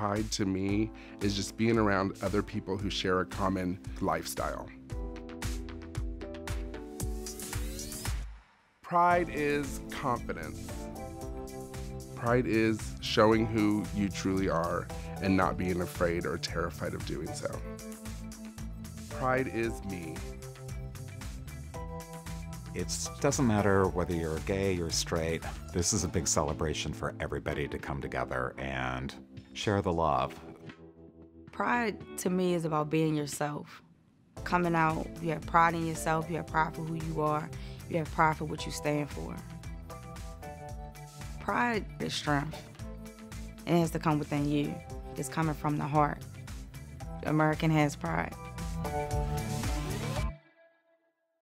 pride to me is just being around other people who share a common lifestyle. Pride is confidence. Pride is showing who you truly are and not being afraid or terrified of doing so. Pride is me. It doesn't matter whether you're gay or straight, this is a big celebration for everybody to come together and share the love. Pride to me is about being yourself. Coming out, you have pride in yourself, you have pride for who you are, you have pride for what you stand for. Pride is strength. It has to come within you. It's coming from the heart. American has pride.